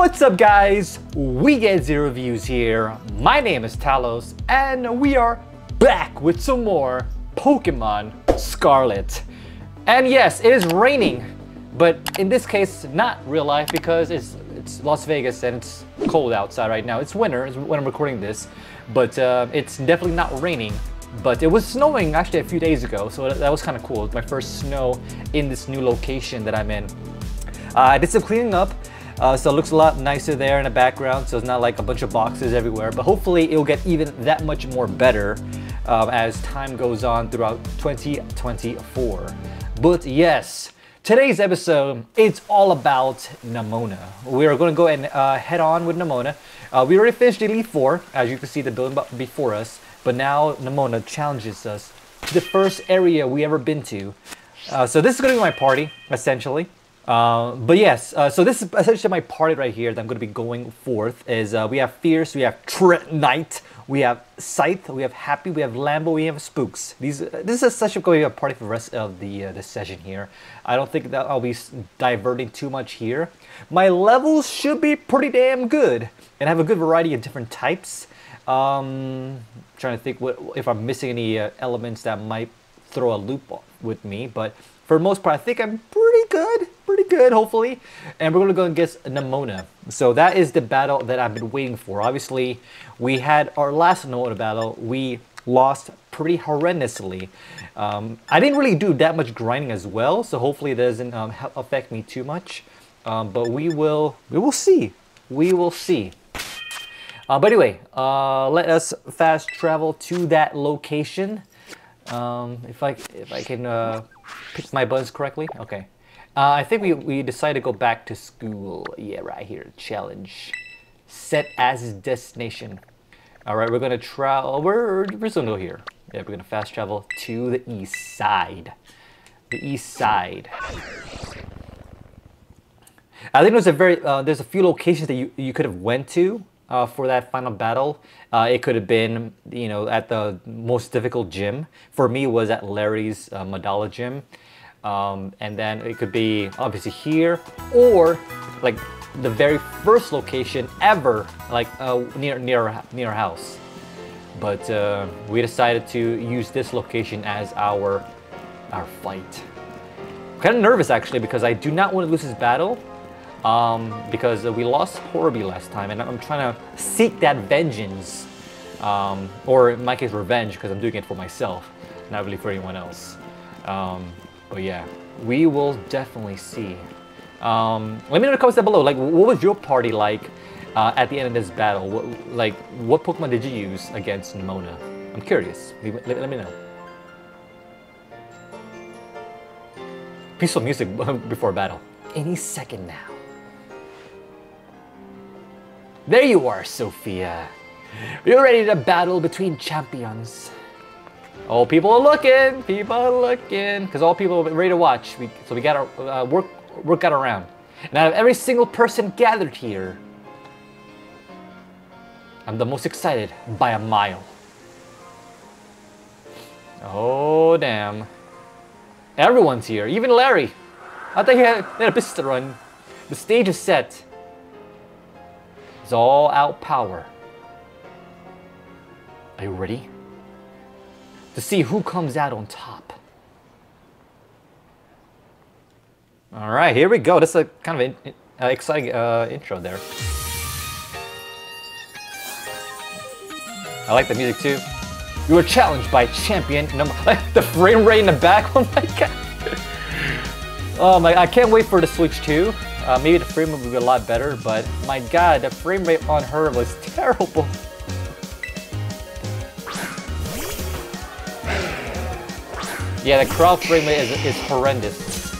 What's up guys? We get zero views here. My name is Talos and we are back with some more Pokemon Scarlet. And yes, it is raining, but in this case, not real life because it's it's Las Vegas and it's cold outside right now. It's winter when I'm recording this, but uh, it's definitely not raining. But it was snowing actually a few days ago, so that was kind of cool. My first snow in this new location that I'm in. Uh, I did some cleaning up. Uh, so it looks a lot nicer there in the background, so it's not like a bunch of boxes everywhere, but hopefully it'll get even that much more better um, as time goes on throughout 2024. But yes, today's episode, it's all about Nemona. We are going to go and uh, head on with Nemona. Uh, we already finished Elite Four, as you can see the building before us, but now Nemona challenges us to the first area we ever been to. Uh, so this is going to be my party, essentially. Uh, but yes, uh, so this is essentially my party right here that I'm going to be going forth. Is uh, we have Fierce, we have Trent Knight, we have Scythe, we have Happy, we have Lambo, we have Spooks. These uh, this is essentially going to be a party for the rest of the uh, the session here. I don't think that I'll be diverting too much here. My levels should be pretty damn good and have a good variety of different types. Um, trying to think what if I'm missing any elements that might throw a loop with me, but for the most part, I think I'm pretty good, good, hopefully. And we're gonna go against Nemona. So that is the battle that I've been waiting for. Obviously, we had our last Nemona battle. We lost pretty horrendously. Um, I didn't really do that much grinding as well, so hopefully it doesn't um, affect me too much. Um, but we will, we will see. We will see. Uh, but anyway, uh, let us fast travel to that location. Um, if I if I can uh, pick my buttons correctly, okay. Uh, I think we we decided to go back to school. Yeah, right here. Challenge set as destination. All right, we're gonna travel. We're we're gonna go here. Yeah, we're gonna fast travel to the east side. The east side. I think there's a very uh, there's a few locations that you you could have went to uh, for that final battle. Uh, it could have been, you know, at the most difficult gym. For me, was at Larry's uh, Medali gym. Um, and then it could be obviously here or like the very first location ever, like uh, near near near house. But uh, we decided to use this location as our our fight. I'm kind of nervous actually because I do not want to lose this battle um, because we lost horribly last time, and I'm trying to seek that vengeance, um, or in my case, revenge, because I'm doing it for myself, not really for anyone else. Um, but yeah, we will definitely see. Um, let me know in the comments down below, like, what was your party like uh, at the end of this battle? What, like, what Pokemon did you use against Nemona? I'm curious. Let, let, let me know. Peaceful music before battle. Any second now. There you are, Sophia. You're ready to battle between champions. Oh, people are looking. People are looking. Because all people are ready to watch. We, so we gotta uh, work, work out around. And out of every single person gathered here, I'm the most excited by a mile. Oh, damn. Everyone's here. Even Larry. I thought he had, he had a business to run. The stage is set. It's all out power. Are you ready? To see who comes out on top. All right, here we go. This is a kind of an uh, exciting uh, intro there. I like the music too. You were challenged by champion Nemona. the frame rate in the back. Oh my god. Oh my! I can't wait for the Switch 2. Uh, maybe the frame rate would be a lot better, but my god, the frame rate on her was terrible. Yeah, the crowd frame rate is, is horrendous.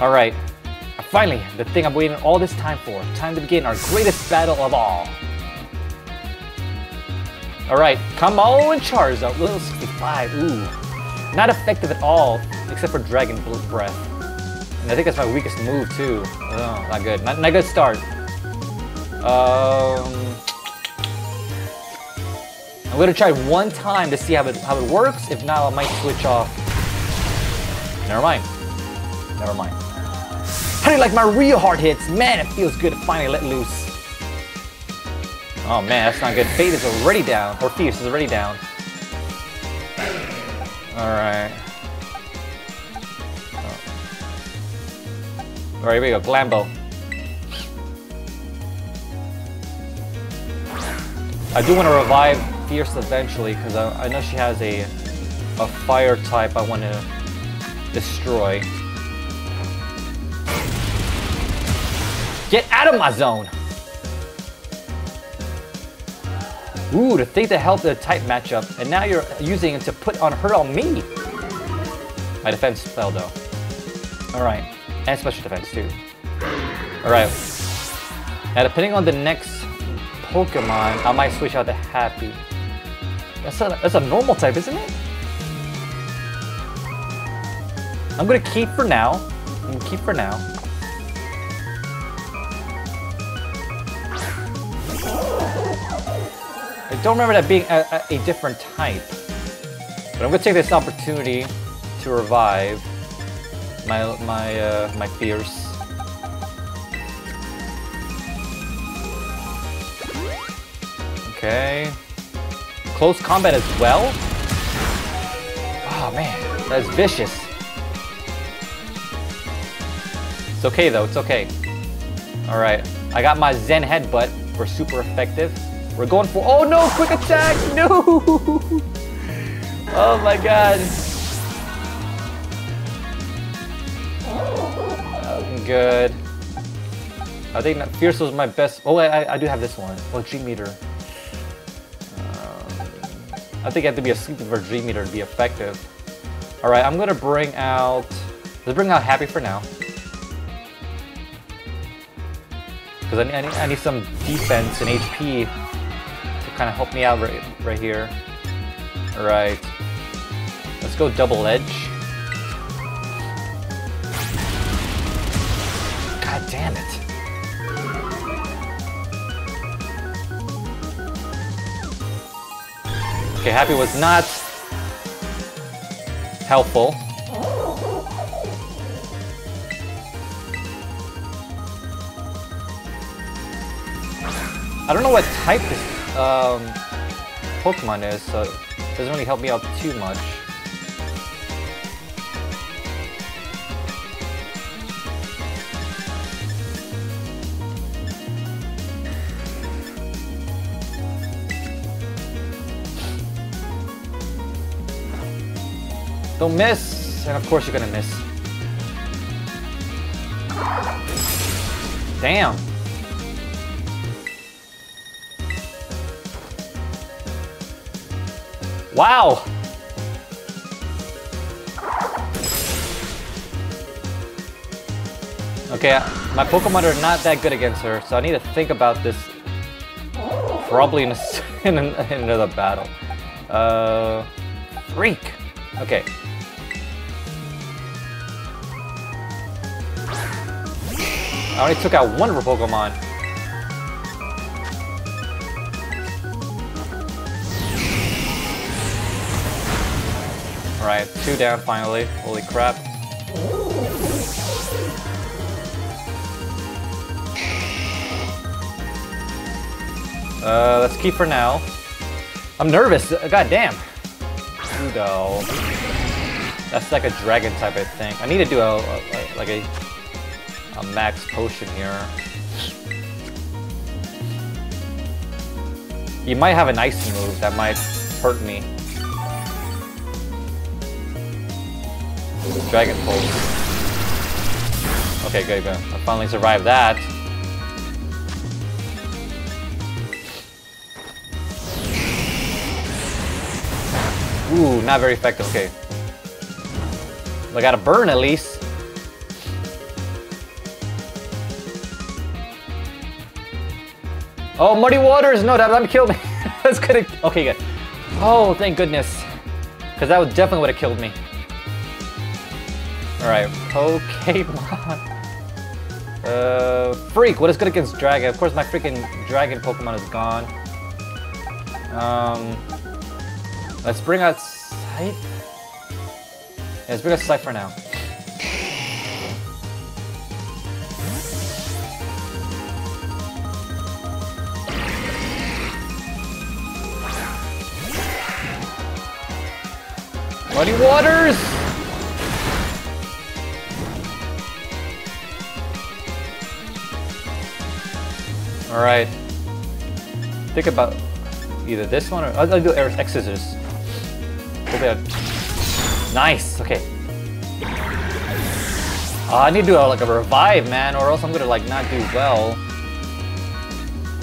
Alright, finally, the thing I'm waiting all this time for. Time to begin our greatest battle of all. Alright, come on Charizard, level 65, ooh. Not effective at all, except for Dragon Breath. And I think that's my weakest move too. Oh, not good. Not, not good start. Um, I'm gonna try one time to see how it how it works. If not, I might switch off. Never mind. Never mind. How do you like my real hard hits? Man, it feels good to finally let loose. Oh man, that's not good. Fate is already down, or Fierce is already down. Alright. Oh. Alright, here we go, Glambo. I do want to revive Fierce eventually, because I, I know she has a, a fire type I want to destroy. Get out of my zone! Ooh, to think to help the type matchup, and now you're using it to put on her on me. My defense fell though. Alright, and special defense too. Alright. Now depending on the next Pokemon, I might switch out to Happy. That's a, that's a normal type, isn't it? I'm gonna keep for now. I'm gonna keep for now. I don't remember that being a, a, a, different type. But I'm gonna take this opportunity to revive my my uh, my Fierce. Okay. Close combat as well? Oh man, that's vicious. It's okay though, it's okay. Alright, I got my Zen Headbutt for super effective. We're going for, oh no, quick attack, no! oh my god. Good. I think Fierce was my best, oh I, I do have this one. Oh, Dream Eater. I think I have to be asleep for Dream Eater to be effective. Alright, I'm gonna bring out, let's bring out Happy for now. Because I, I, need, I need some defense and HP to kind of help me out right, right here. Alright. Let's go double edge. Okay, Happy was not helpful. I don't know what type this um, Pokemon is, so it doesn't really help me out too much. Don't miss! And of course you're gonna miss. Damn! Wow! Okay, my Pokemon are not that good against her, so I need to think about this probably in, a, in another battle. Uh, freak! Okay. I only took out one of her Pokemon. Alright, two down finally. Holy crap. Uh, let's keep for now. I'm nervous. Uh, God damn. That's like a dragon type, I think. I need to do a, a like a, a max potion here. You might have an icy move that might hurt me. Dragon Pulse. Okay, good, good. I finally survived that. Ooh, not very effective. Okay. I got a burn at least. Oh, Muddy Waters! No, that, that killed me. That's gonna... Okay, good. Oh, thank goodness. Because that would definitely would have killed me. Alright, Pokemon. Uh, Freak, what is good against Dragon? Of course, my freaking Dragon Pokemon is gone. Um, Let's bring out Scythe. Yeah, let's bring out Scythe for now. Muddy waters! Alright. Think about either this one or I'll do X's. Nice, okay. Uh, I need to do a, like a revive, man, or else I'm gonna like not do well.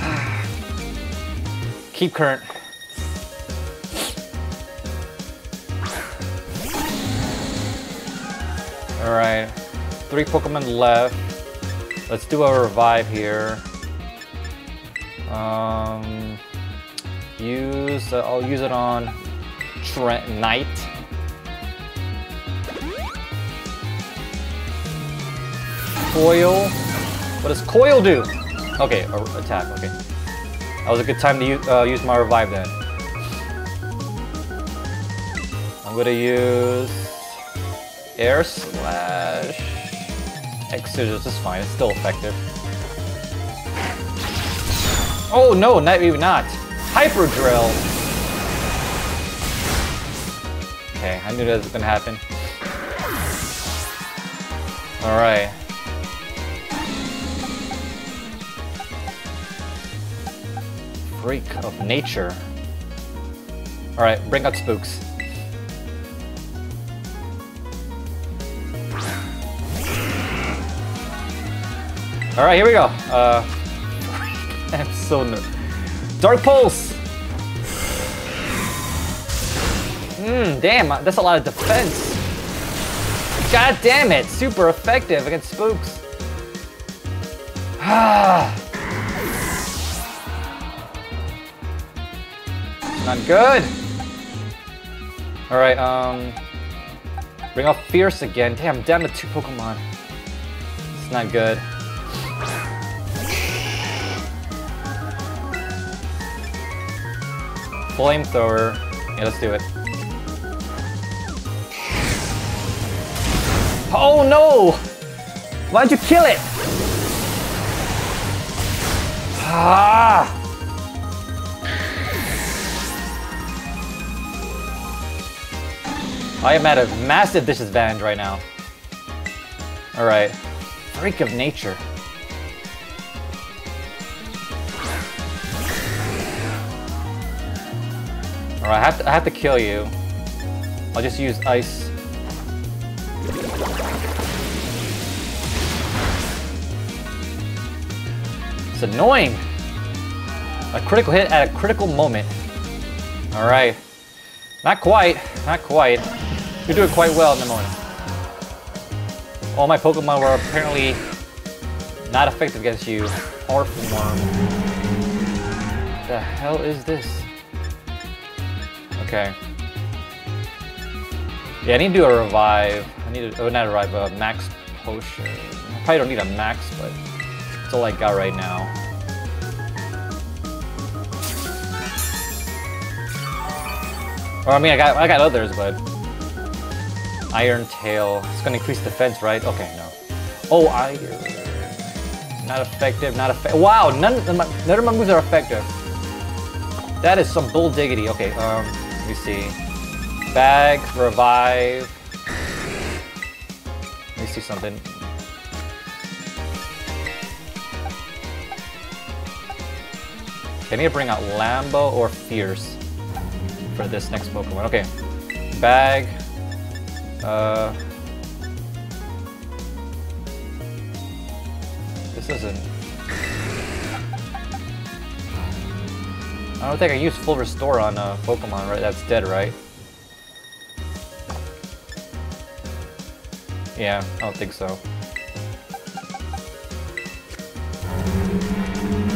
Keep current. Alright. Three Pokemon left. Let's do a revive here. Um, use, uh, I'll use it on Trent Knight. Coil. What does Coil do? Okay, attack, okay. That was a good time to use, uh, use my revive then. I'm gonna use Air Slash. Scissors is fine, it's still effective. Oh no, not even not. Hyper Drill. Okay, I knew that was gonna happen. Alright. Freak of nature. Alright, bring out spooks. Alright, here we go. Uh, I'm so nervous. Dark Pulse! Mmm, damn, that's a lot of defense. God damn it, super effective against spooks. Not good. Alright, um... Bring off Fierce again. Damn, down to two Pokemon. It's not good. Flamethrower. Yeah, let's do it. Oh no! Why'd you kill it? Ah! I am at a massive disadvantage right now. Alright. Freak of nature. Alright, I have to I have to kill you. I'll just use ice. It's annoying. A critical hit at a critical moment. Alright. Not quite. Not quite. You're doing quite well in the morning. All my Pokemon were apparently not effective against you. Orthworm. The hell is this? Okay. Yeah, I need to do a revive. I need to, oh, not a revive, a max potion. I probably don't need a max, but it's all I got right now. Or I mean, I got I got others, but Iron Tail. It's gonna increase defense, right? Okay, no. Oh, iron. Not effective. Not effective. Wow, none of, my, none of my moves are effective. That is some bull diggity. Okay, um. Let me see. Bag, revive. Let me see something. I need to bring out Lambo or Fierce for this next Pokemon. Okay. Bag. Uh. This isn't. I don't think I used full restore on a uh, Pokemon, right? That's dead, right? Yeah, I don't think so.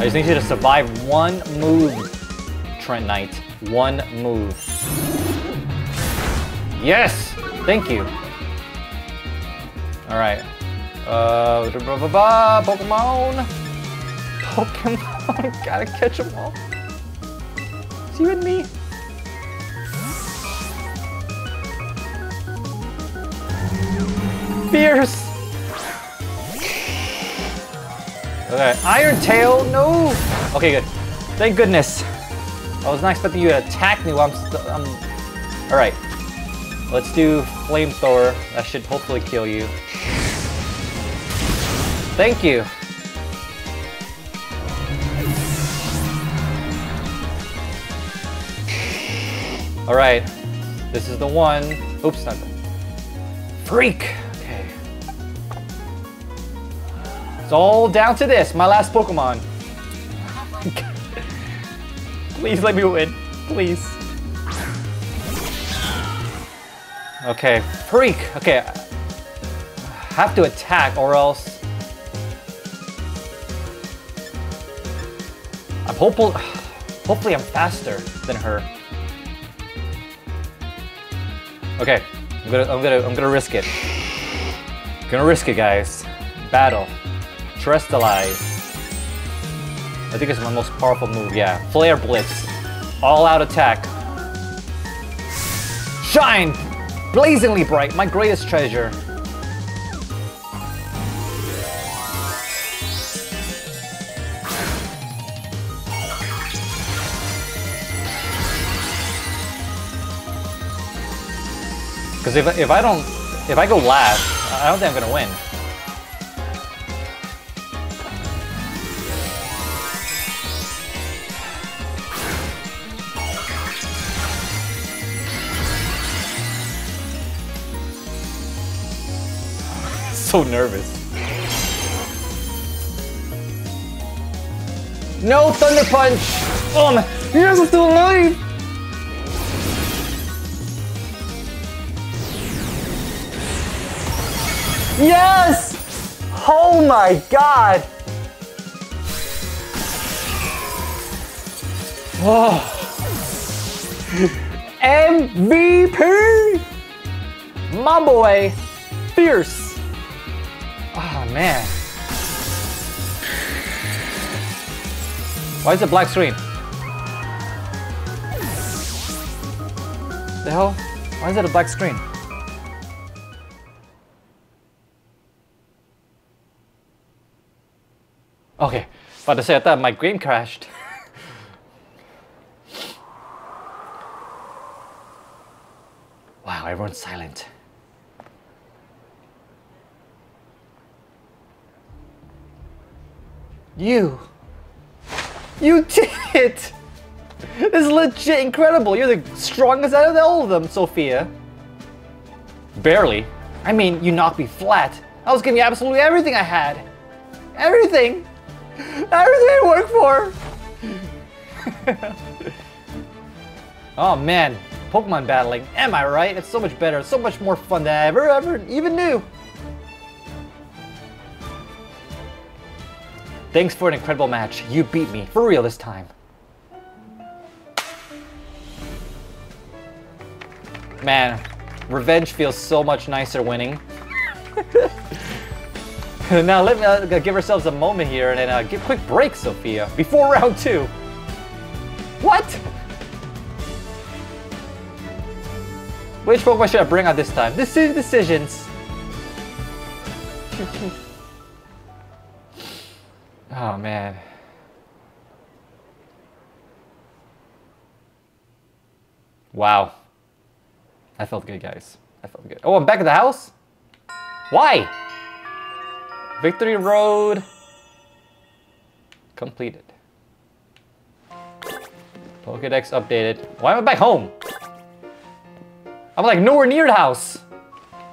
I just need you to survive one move, Trent Knight. One move. Yes! Thank you. Alright. Uh, Pokemon! Pokemon! Gotta catch them all you and me. Fierce. Okay, Iron Tail, no. Okay, good. Thank goodness. I was not expecting you to attack me while I'm. I'm... Um, All right. Let's do flamethrower. That should hopefully kill you. Thank you. All right, this is the one. Oops, not that. Freak. It's all down to this, my last Pokemon. Please let me win. Please. Okay, freak. Okay. Have to attack or else. I'm hopeful. Hopefully, I'm faster than her. Okay, I'm gonna, I'm gonna, I'm gonna risk it. Gonna risk it, guys. Battle. Terastallize. I think it's my most powerful move, yeah. Flare Blitz. All out attack. Shine! Blazingly bright, my greatest treasure. Because if, if I don't, if I go last, I don't think I'm gonna win. So nervous. No Thunder Punch! Oh my, I'm still alive! Yes! Oh my god! Oh. MVP! My boy, Fierce. Man. Why is it black screen? The hell? Why is it a black screen? Okay, about to say I thought my game crashed. wow, everyone's silent. You! You did it! This is legit incredible. You're the strongest out of all of them, Sophia. Barely. I mean, you knocked me flat. I was giving you absolutely everything I had. Everything! Everything I worked for! oh man, Pokemon battling. Am I right? It's so much better. It's so much more fun than I ever, ever even knew. Thanks for an incredible match. You beat me. For real this time. Man, revenge feels so much nicer winning. now let me uh, give ourselves a moment here and then uh, give quick break, Sophia, before round two. What? Which Pokemon should I bring out this time? This is decisions. oh man. Wow. I felt good, guys. I felt good. Oh, I'm back at the house? Why? Victory Road completed. Pokedex updated. Why am I back home? I'm like nowhere near the house.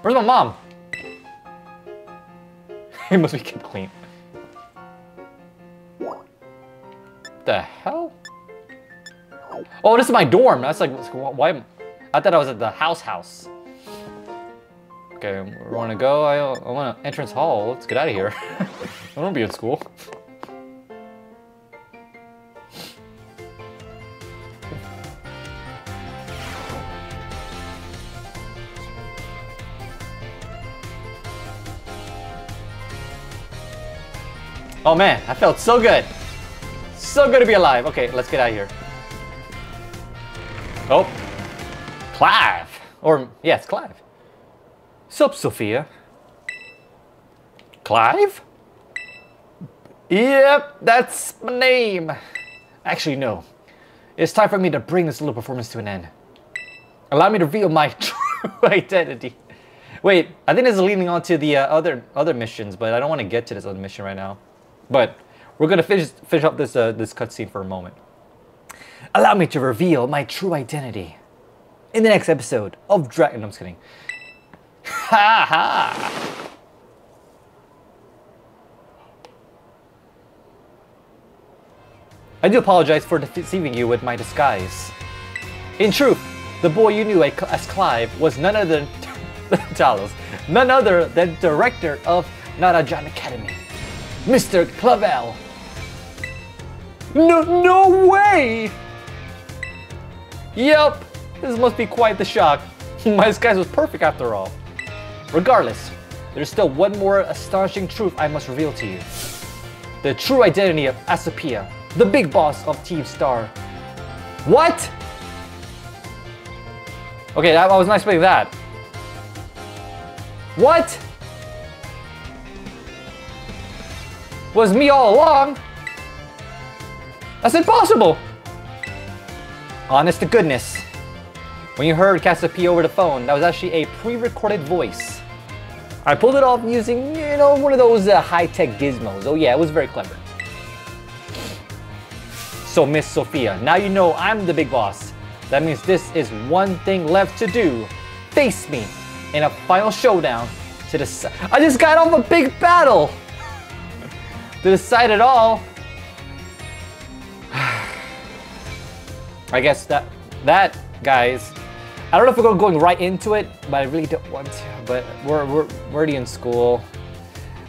Where's my mom? it must be kept The hell? Oh, this is my dorm. That's like, why? I thought I was at the house house. Okay, we want to go. I, I want an entrance hall. Let's get out of here. I don't want to be in school. Oh man, I felt so good. So good to be alive. Okay, let's get out of here. Oh, Clive. Or, yes, Clive. Sup, Sophia? Clive? Yep, that's my name. Actually, no. It's time for me to bring this little performance to an end. Allow me to reveal my true identity. Wait, I think this is leading on to the uh, other other missions, but I don't want to get to this other mission right now. But we're gonna finish finish up this uh, this cutscene for a moment. Allow me to reveal my true identity in the next episode of Dragon. No, I'm just kidding. Ha ha! I do apologize for deceiving you with my disguise. In truth, the boy you knew as Clive was none other than Talos, none other than director of Naranja Academy, Mr. Clavel. No, no way! Yep, this must be quite the shock. My disguise was perfect after all. Regardless, there's still one more astonishing truth I must reveal to you. The true identity of Asapia, the big boss of Team Star. What? Okay, I was not expecting that. What? Was me all along? That's impossible! Honest to goodness. When you heard Cassiopeia over the phone, that was actually a pre-recorded voice. I pulled it off using, you know, one of those uh, high-tech gizmos. Oh yeah, it was very clever. So Miss Sophia, now you know I'm the big boss. That means this is one thing left to do. Face me in a final showdown to decide. I just got off a big battle! to decide it all. I guess that, that, guys, I don't know if we're going right into it, but I really don't want to. But we're, we're, already in school.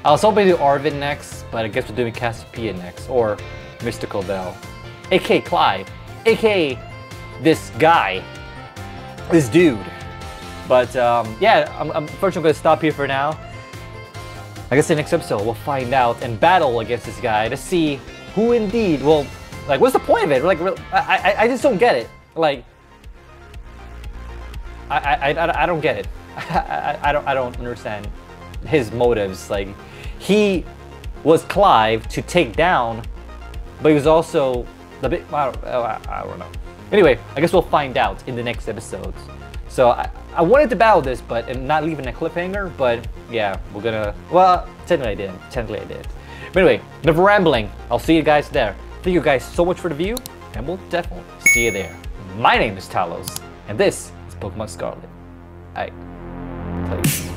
I was hoping to do Arven next, but I guess we're doing Cassiopeia next, or Mr. Clavel, aka Clive, aka this guy, this dude. But um, yeah, I'm, I'm to stop here for now. I guess in the next episode we'll find out and battle against this guy to see who indeed will, like, what's the point of it? Like, I, I, I just don't get it. Like, I, I, I, I don't get it. I, I, don't, I don't understand his motives. Like, he was Clive to take down, but he was also the big, I don't, oh, I, I don't know. Anyway, I guess we'll find out in the next episodes. So I, I wanted to battle this, but and not leaving a cliffhanger, but yeah, we're gonna, well, technically I did, technically I did. But anyway, enough rambling. I'll see you guys there. Thank you guys so much for the view, and we'll definitely see you there. My name is Talos, and this is Pokemon Scarlet. I.